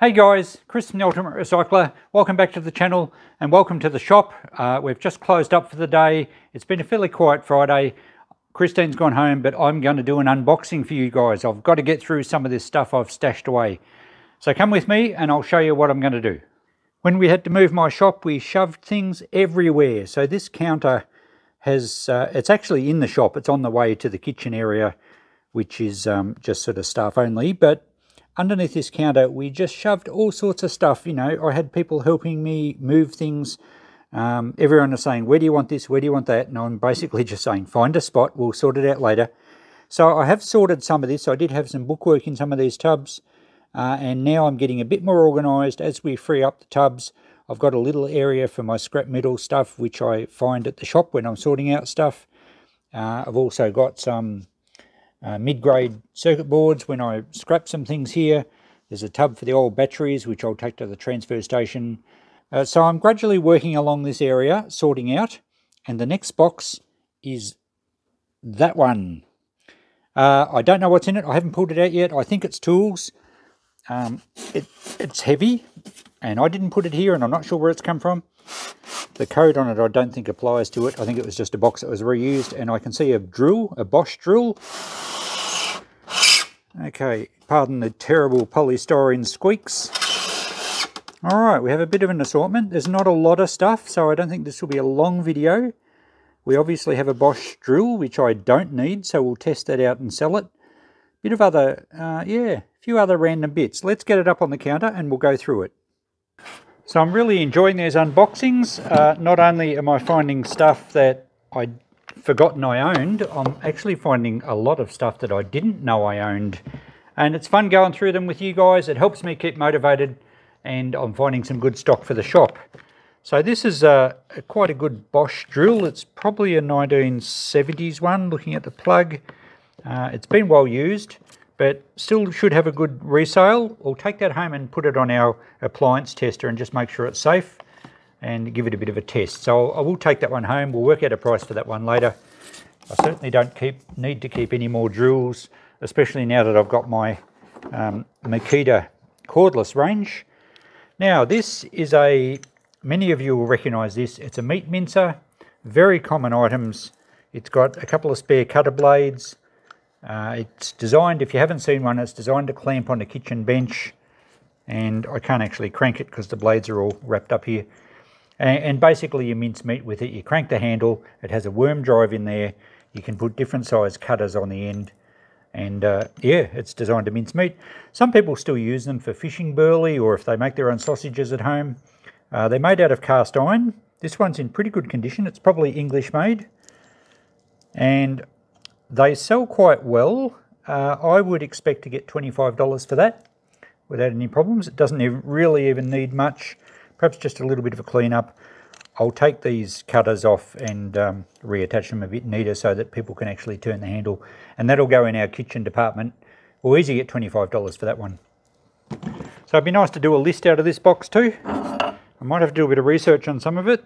Hey guys, Chris from the Ultimate Recycler. Welcome back to the channel and welcome to the shop. Uh, we've just closed up for the day. It's been a fairly quiet Friday. Christine's gone home, but I'm going to do an unboxing for you guys. I've got to get through some of this stuff I've stashed away. So come with me and I'll show you what I'm going to do. When we had to move my shop, we shoved things everywhere. So this counter has, uh, it's actually in the shop. It's on the way to the kitchen area, which is um, just sort of staff only. But underneath this counter, we just shoved all sorts of stuff. You know, I had people helping me move things. Um, everyone was saying, where do you want this? Where do you want that? And I'm basically just saying, find a spot. We'll sort it out later. So I have sorted some of this. I did have some bookwork in some of these tubs. Uh, and now I'm getting a bit more organised as we free up the tubs. I've got a little area for my scrap metal stuff, which I find at the shop when I'm sorting out stuff. Uh, I've also got some uh, mid-grade circuit boards when I scrap some things here. There's a tub for the old batteries, which I'll take to the transfer station. Uh, so I'm gradually working along this area, sorting out. And the next box is that one. Uh, I don't know what's in it. I haven't pulled it out yet. I think it's tools. Um, it, it's heavy, and I didn't put it here, and I'm not sure where it's come from. The code on it I don't think applies to it. I think it was just a box that was reused, and I can see a drill, a Bosch drill. Okay, pardon the terrible polystyrene squeaks. All right, we have a bit of an assortment. There's not a lot of stuff, so I don't think this will be a long video. We obviously have a Bosch drill, which I don't need, so we'll test that out and sell it. Bit of other, uh, yeah, a few other random bits. Let's get it up on the counter and we'll go through it. So I'm really enjoying these unboxings. Uh, not only am I finding stuff that I'd forgotten I owned, I'm actually finding a lot of stuff that I didn't know I owned. And it's fun going through them with you guys. It helps me keep motivated and I'm finding some good stock for the shop. So this is a, a quite a good Bosch drill. It's probably a 1970s one, looking at the plug. Uh, it's been well used, but still should have a good resale. We'll take that home and put it on our appliance tester and just make sure it's safe and give it a bit of a test. So I will take that one home. We'll work out a price for that one later. I certainly don't keep need to keep any more drills, especially now that I've got my um, Makita cordless range. Now this is a, many of you will recognise this, it's a meat mincer, very common items. It's got a couple of spare cutter blades, uh, it's designed, if you haven't seen one, it's designed to clamp on a kitchen bench and I can't actually crank it because the blades are all wrapped up here. And, and, basically you mince meat with it. You crank the handle, it has a worm drive in there. You can put different size cutters on the end. And uh, yeah, it's designed to mince meat. Some people still use them for fishing burley or if they make their own sausages at home. Uh, they're made out of cast iron. This one's in pretty good condition. It's probably English made. And they sell quite well. Uh, I would expect to get $25 for that without any problems. It doesn't even, really even need much, perhaps just a little bit of a clean up. I'll take these cutters off and um, reattach them a bit neater so that people can actually turn the handle. And that'll go in our kitchen department. We'll easily get $25 for that one. So it'd be nice to do a list out of this box too. I might have to do a bit of research on some of it.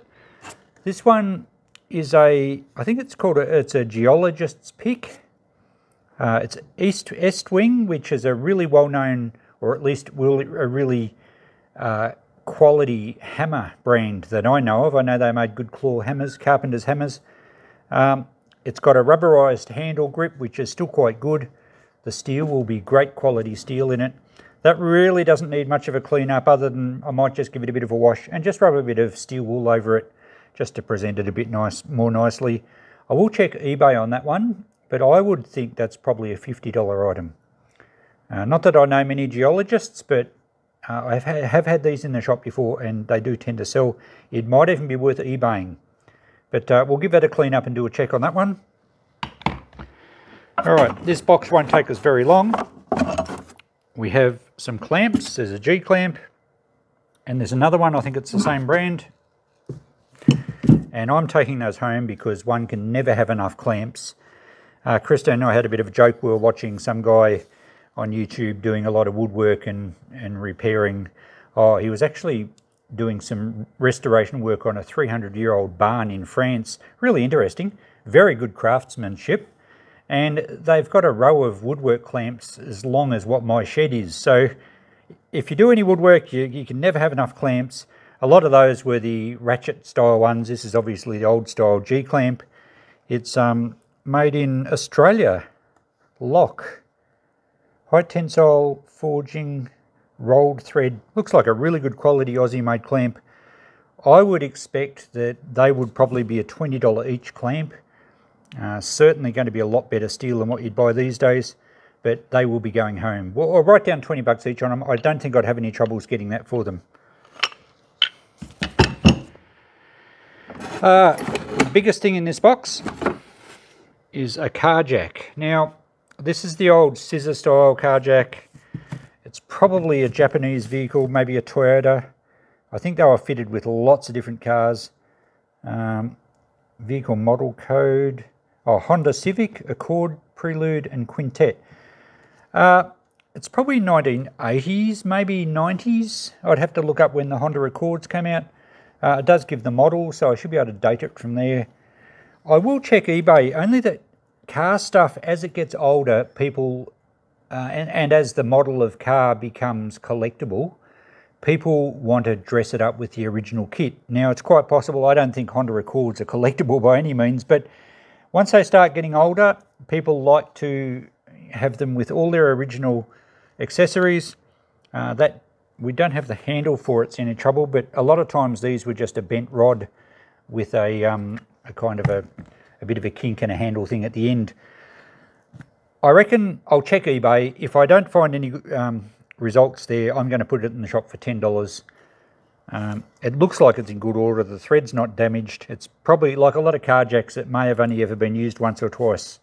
This one is a, I think it's called a, it's a geologist's pick. Uh, it's East Estwing, which is a really well-known, or at least a really uh, quality hammer brand that I know of. I know they made good claw hammers, carpenter's hammers. Um, it's got a rubberized handle grip, which is still quite good. The steel will be great quality steel in it. That really doesn't need much of a clean up other than I might just give it a bit of a wash and just rub a bit of steel wool over it just to present it a bit nice, more nicely. I will check eBay on that one, but I would think that's probably a $50 item. Uh, not that I know many geologists, but uh, I have, had these in the shop before and they do tend to sell. It might even be worth eBaying. But uh, we'll give that a clean up and do a check on that one. All right, this box won't take us very long. We have some clamps. There's a G-clamp and there's another one. I think it's the same brand. And I'm taking those home because one can never have enough clamps. Uh, Krista and I had a bit of a joke. We were watching some guy on YouTube doing a lot of woodwork and, and repairing. Oh, he was actually doing some restoration work on a 300 year old barn in France. Really interesting. Very good craftsmanship. And they've got a row of woodwork clamps as long as what my shed is. So if you do any woodwork, you, you can never have enough clamps. A lot of those were the ratchet style ones. This is obviously the old style G clamp. It's um, made in Australia. Lock. High tensile forging rolled thread. Looks like a really good quality Aussie made clamp. I would expect that they would probably be a $20 each clamp. Uh, certainly going to be a lot better steel than what you'd buy these days, but they will be going home. Well, I'll write down 20 bucks each on them. I don't think I'd have any troubles getting that for them. Uh, the biggest thing in this box is a car jack. Now, this is the old scissor style car jack. It's probably a Japanese vehicle, maybe a Toyota. I think they were fitted with lots of different cars. Um, vehicle model code. Oh, Honda Civic, Accord, Prelude and Quintet. Uh, it's probably 1980s, maybe 90s. I'd have to look up when the Honda Accords came out. Uh, it does give the model, so I should be able to date it from there. I will check eBay, only that car stuff, as it gets older, people, uh, and, and as the model of car becomes collectible, people want to dress it up with the original kit. Now, it's quite possible, I don't think Honda Accords are collectible by any means, but once they start getting older, people like to have them with all their original accessories. Uh, that we don't have the handle for it's any trouble, but a lot of times these were just a bent rod with a, um, a kind of a, a bit of a kink and a handle thing at the end. I reckon I'll check eBay. If I don't find any um, results there, I'm going to put it in the shop for $10. Um, it looks like it's in good order. The thread's not damaged. It's probably like a lot of car jacks that may have only ever been used once or twice.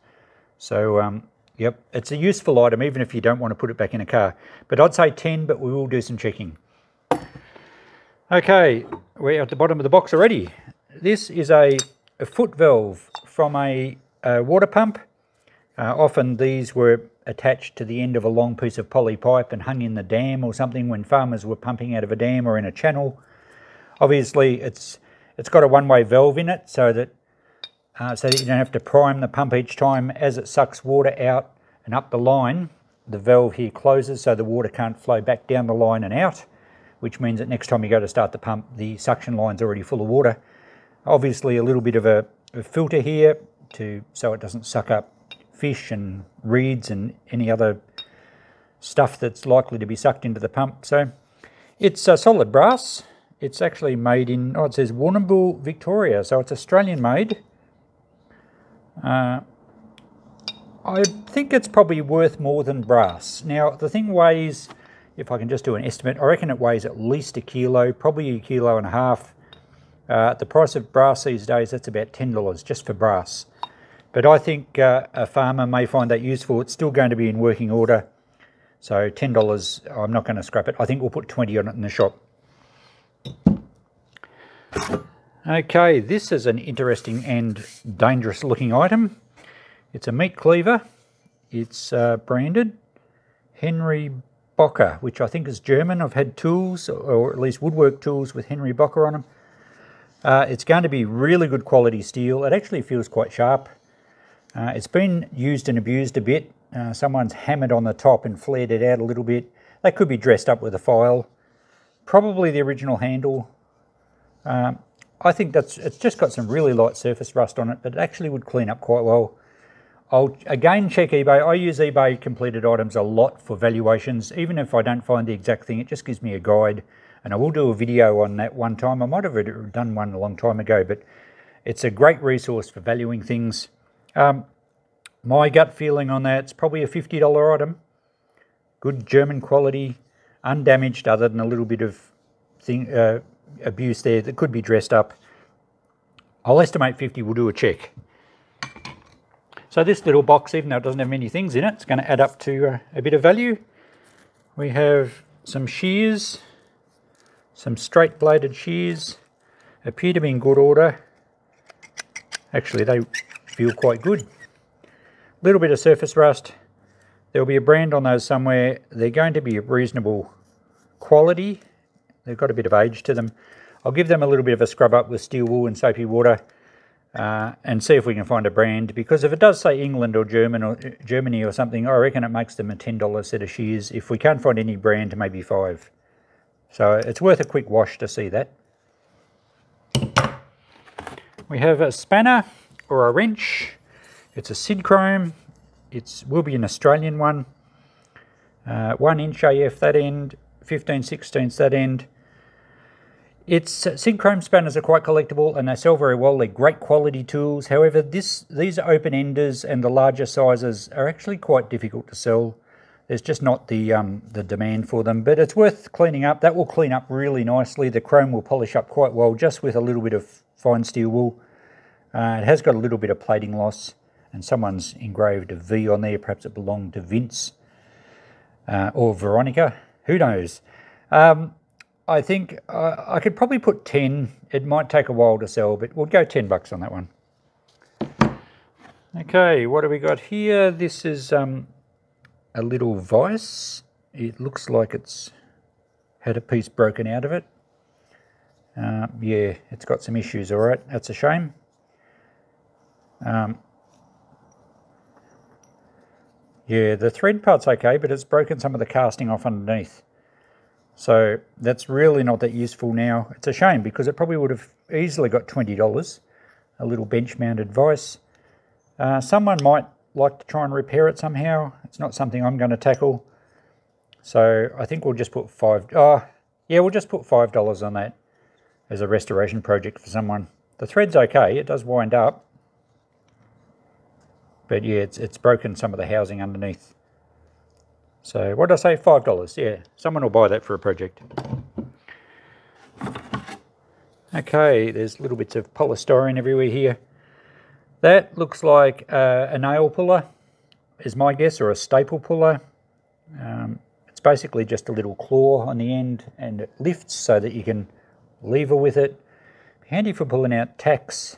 So um, Yep, it's a useful item even if you don't want to put it back in a car. But I'd say 10, but we will do some checking. Okay, we're at the bottom of the box already. This is a, a foot valve from a, a water pump. Uh, often these were attached to the end of a long piece of poly pipe and hung in the dam or something when farmers were pumping out of a dam or in a channel. Obviously, it's it's got a one-way valve in it so that uh, so that you don't have to prime the pump each time as it sucks water out and up the line. The valve here closes so the water can't flow back down the line and out, which means that next time you go to start the pump, the suction line's already full of water. Obviously a little bit of a, a filter here to so it doesn't suck up fish and reeds and any other stuff that's likely to be sucked into the pump. So it's a solid brass. It's actually made in, oh, it says Warrnambool, Victoria. So it's Australian made. Uh, I think it's probably worth more than brass. Now, the thing weighs, if I can just do an estimate, I reckon it weighs at least a kilo, probably a kilo and a half. Uh, the price of brass these days, that's about $10 just for brass. But I think uh, a farmer may find that useful. It's still going to be in working order. So $10, I'm not going to scrap it. I think we'll put 20 on it in the shop. Okay, this is an interesting and dangerous looking item. It's a meat cleaver. It's uh, branded Henry Bocker, which I think is German. I've had tools, or at least woodwork tools with Henry Bocker on them. Uh, it's going to be really good quality steel. It actually feels quite sharp. Uh, it's been used and abused a bit. Uh, someone's hammered on the top and flared it out a little bit. That could be dressed up with a file. Probably the original handle. Um, I think that's it's just got some really light surface rust on it, but it actually would clean up quite well. I'll again check eBay. I use eBay completed items a lot for valuations. Even if I don't find the exact thing, it just gives me a guide. And I will do a video on that one time. I might have done one a long time ago, but it's a great resource for valuing things. Um, my gut feeling on that, it's probably a $50 item. Good German quality, undamaged other than a little bit of thing, uh, abuse there that could be dressed up. I'll estimate 50, we'll do a check. So this little box, even though it doesn't have many things in it, it's going to add up to uh, a bit of value. We have some shears, some straight bladed shears, appear to be in good order. Actually, they feel quite good. A little bit of surface rust. There'll be a brand on those somewhere. They're going to be of reasonable quality They've got a bit of age to them. I'll give them a little bit of a scrub up with steel wool and soapy water. uh, and see if we can find a brand. Because if it does say England or German or Germany or something, I reckon it makes them a $10 set of shears. If we can't find any brand, maybe five. So it's worth a quick wash to see that. We have a spanner or a wrench. It's a Sidchrome. It will be an Australian one. Uh, 1 inch AF that end, 15 16 that end. Its uh, Sidchrome spanners are quite collectible and they sell very well. They're great quality tools. However, this these open enders and the larger sizes are actually quite difficult to sell. There's just not the um, the demand for them, but it's worth cleaning up. That will clean up really nicely. The chrome will polish up quite well just with a little bit of fine steel wool. Uh, it has got a little bit of plating loss and someone's engraved a V on there. Perhaps it belonged to Vince uh, or Veronica. Who knows? Um, I think uh, I could probably put 10. It might take a while to sell, but we'll go 10 bucks on that one. Okay, what do we got here? This is um, a little vise. It looks like it's had a piece broken out of it. Uh, yeah, it's got some issues, all right. That's a shame. Um, yeah, the thread part's okay, but it's broken some of the casting off underneath. So that's really not that useful now. It's a shame because it probably would have easily got $20, a little bench-mounted vise. Uh, someone might like to try and repair it somehow. It's not something I'm going to tackle. So I think we'll just put five. Oh, yeah, we'll just put $5 on that as a restoration project for someone. The thread's okay. It does wind up. But yeah, it's, it's broken some of the housing underneath. So what did I say? $5. Yeah, someone will buy that for a project. Okay, there's little bits of polystyrene everywhere here. That looks like uh, a nail puller, is my guess, or a staple puller. Um, it's basically just a little claw on the end and it lifts so that you can lever with it. Handy for pulling out tacks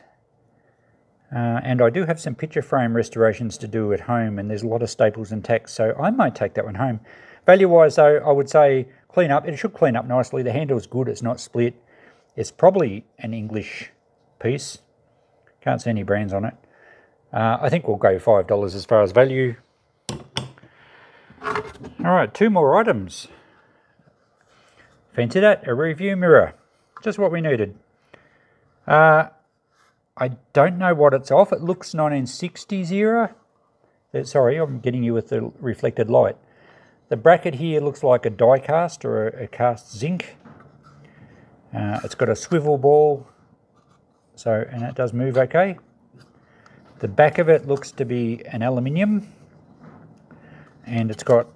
uh, and I do have some picture frame restorations to do at home and there's a lot of staples and tacks, so I might take that one home. Value-wise though, I would say clean up. It should clean up nicely. The handle's good, it's not split. It's probably an English piece. Can't see any brands on it. Uh, I think we'll go $5 as far as value. All right, two more items. Fancy that, a review mirror. Just what we needed. Uh, I don't know what it's off. It looks 1960s era. Uh, sorry, I'm getting you with the reflected light. The bracket here looks like a die cast or a, a cast zinc. Uh, it's got a swivel ball, so and it does move okay. The back of it looks to be an aluminium, and it's got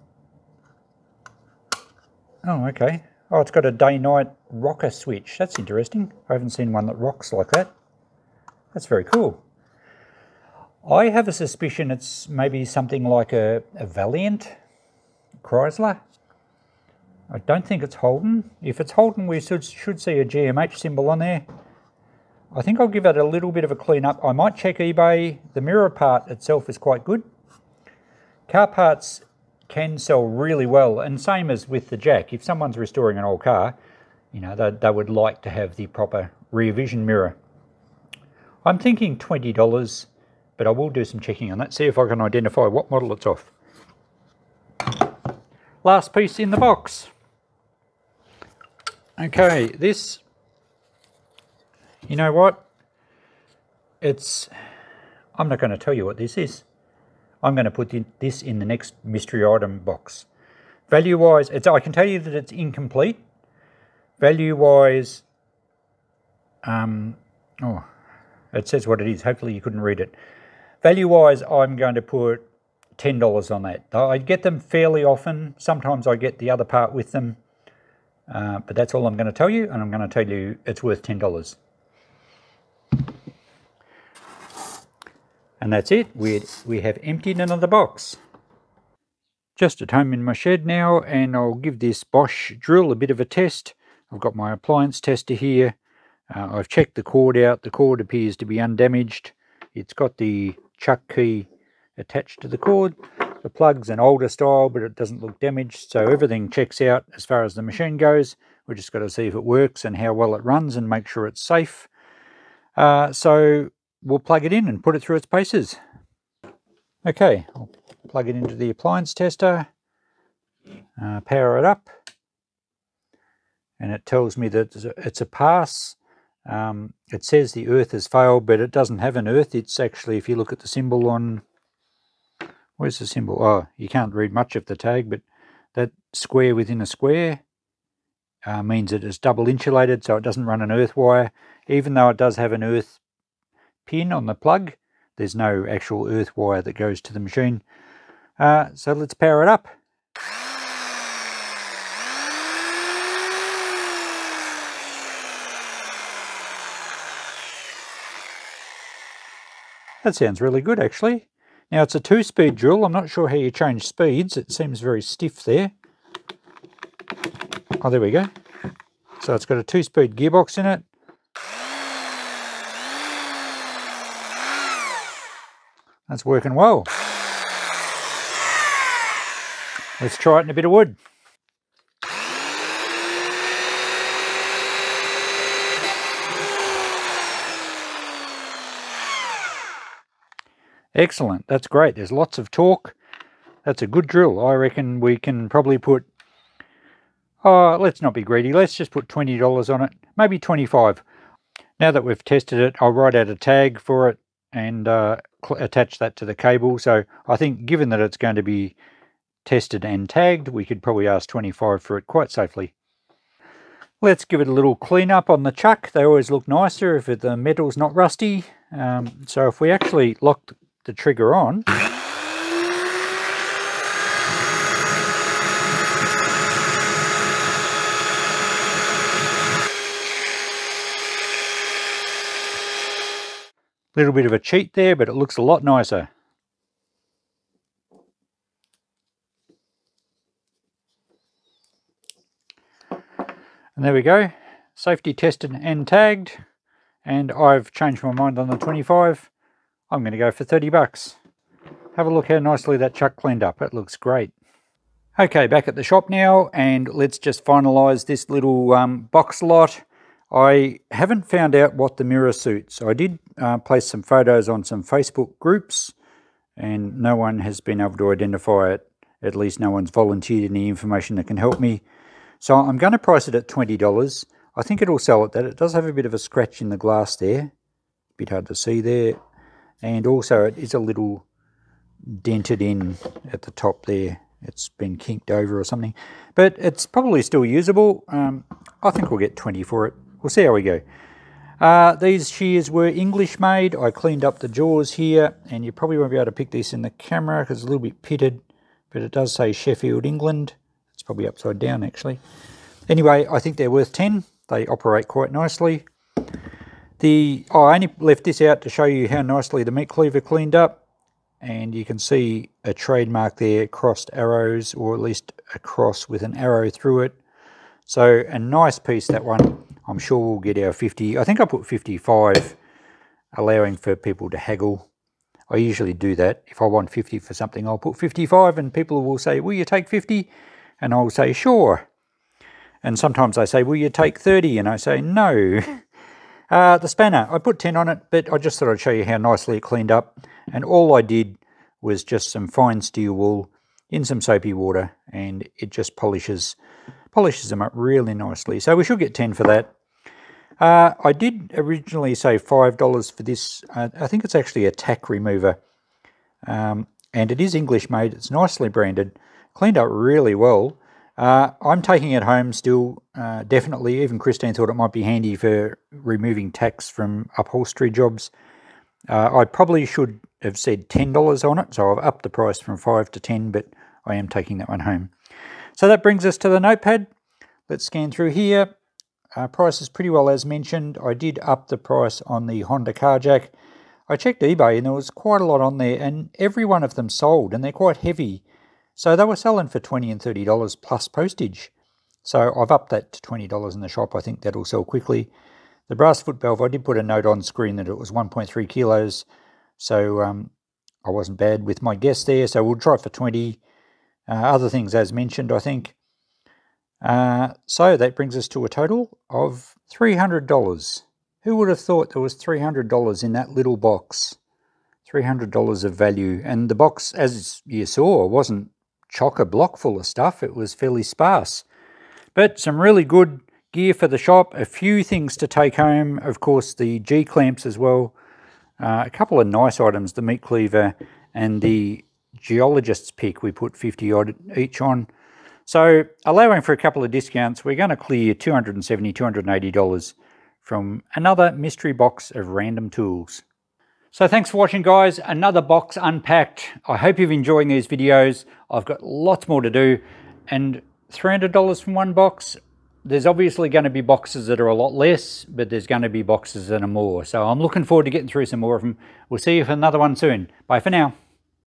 oh okay oh it's got a day-night rocker switch. That's interesting. I haven't seen one that rocks like that. That's very cool. I have a suspicion it's maybe something like a, a Valiant Chrysler. I don't think it's Holden. If it's Holden, we should, should see a GMH symbol on there. I think I'll give it a little bit of a clean up. I might check eBay. The mirror part itself is quite good. Car parts can sell really well, and same as with the jack. If someone's restoring an old car, you know, they, they would like to have the proper rear vision mirror. I'm thinking $20, but I will do some checking on that, see if I can identify what model it's off. Last piece in the box. Okay, this, you know what? It's, I'm not going to tell you what this is. I'm going to put this in the next mystery item box. Value-wise, it's I can tell you that it's incomplete. Value-wise, um, oh, it says what it is. Hopefully you couldn't read it. Value-wise, I'm going to put $10 on that. I get them fairly often. Sometimes I get the other part with them. Uh, but that's all I'm going to tell you, and I'm going to tell you it's worth $10. And that's it. We, we have emptied another box. Just at home in my shed now, and I'll give this Bosch drill a bit of a test. I've got my appliance tester here. Uh, I've checked the cord out. The cord appears to be undamaged. It's got the chuck key attached to the cord. The plug's an older style, but it doesn't look damaged. So everything checks out as far as the machine goes. We've just got to see if it works and how well it runs and make sure it's safe. Uh, so we'll plug it in and put it through its paces. Okay, I'll plug it into the appliance tester, uh, power it up, and it tells me that it's a pass. Um, it says the earth has failed, but it doesn't have an earth. It's actually, if you look at the symbol on, where's the symbol? Oh, you can't read much of the tag, but that square within a square uh, means it is double insulated, so it doesn't run an earth wire. Even though it does have an earth pin on the plug, there's no actual earth wire that goes to the machine. Uh, so let's power it up. That sounds really good actually. Now it's a two-speed drill. I'm not sure how you change speeds. It seems very stiff there. Oh, there we go. So it's got a two-speed gearbox in it. That's working well. Let's try it in a bit of wood. Excellent, that's great. There's lots of torque. That's a good drill. I reckon we can probably put, oh, let's not be greedy. Let's just put $20 on it, maybe 25 Now that we've tested it, I'll write out a tag for it and uh, attach that to the cable. So I think given that it's going to be tested and tagged, we could probably ask 25 for it quite safely. Let's give it a little clean up on the chuck. They always look nicer if the metal's not rusty. Um, so if we actually lock the trigger on. Little bit of a cheat there, but it looks a lot nicer. And there we go, safety tested and tagged. And I've changed my mind on the 25. I'm going to go for 30 bucks. Have a look how nicely that chuck cleaned up. It looks great. Okay, back at the shop now, and let's just finalise this little um, box lot. I haven't found out what the mirror suits. I did uh, place some photos on some Facebook groups, and no one has been able to identify it. At least no one's volunteered any information that can help me. So I'm going to price it at $20. I think it'll sell at that. It does have a bit of a scratch in the glass there. A bit hard to see there and also it is a little dented in at the top there it's been kinked over or something but it's probably still usable um, I think we'll get 20 for it we'll see how we go uh, these shears were English made I cleaned up the jaws here and you probably won't be able to pick this in the camera because it's a little bit pitted but it does say Sheffield England it's probably upside down actually anyway I think they're worth 10 they operate quite nicely the oh, I only left this out to show you how nicely the meat cleaver cleaned up. And you can see a trademark there, crossed arrows, or at least a cross with an arrow through it. So a nice piece, that one. I'm sure we'll get our 50. I think I put 55, allowing for people to haggle. I usually do that. If I want 50 for something, I'll put 55 and people will say, will you take 50? And I'll say, sure. And sometimes I say, will you take 30? And I say, no. Uh, the spanner, I put 10 on it, but I just thought I'd show you how nicely it cleaned up. And all I did was just some fine steel wool in some soapy water, and it just polishes polishes them up really nicely. So we should get 10 for that. Uh, I did originally say $5 for this. Uh, I think it's actually a tack remover. Um, and it is English made. It's nicely branded. Cleaned up really well. Uh, I'm taking it home still, uh, definitely. Even Christine thought it might be handy for removing tacks from upholstery jobs. Uh, I probably should have said $10 on it, so I've upped the price from 5 to 10 but I am taking that one home. So that brings us to the notepad. Let's scan through here. Uh, price is pretty well as mentioned. I did up the price on the Honda Carjack. I checked eBay and there was quite a lot on there and every one of them sold and they're quite heavy. So they were selling for 20 and $30 plus postage. So I've upped that to $20 in the shop. I think that'll sell quickly. The brass foot valve, I did put a note on screen that it was 1.3 kilos. So um, I wasn't bad with my guess there. So we'll try for 20. Uh, other things as mentioned, I think. Uh, so that brings us to a total of $300. Who would have thought there was $300 in that little box? $300 of value. And the box, as you saw, wasn't chock-a-block full of stuff. It was fairly sparse. But some really good gear for the shop. A few things to take home. Of course, the G-clamps as well. Uh, a couple of nice items, the meat cleaver and the geologist's pick we put 50 odd each on. So allowing for a couple of discounts, we're going to clear $270, $280 from another mystery box of random tools. So thanks for watching guys, another box unpacked. I hope you've enjoyed these videos. I've got lots more to do and $300 from one box, there's obviously going to be boxes that are a lot less, but there's going to be boxes that are more. So I'm looking forward to getting through some more of them. We'll see you for another one soon. Bye for now.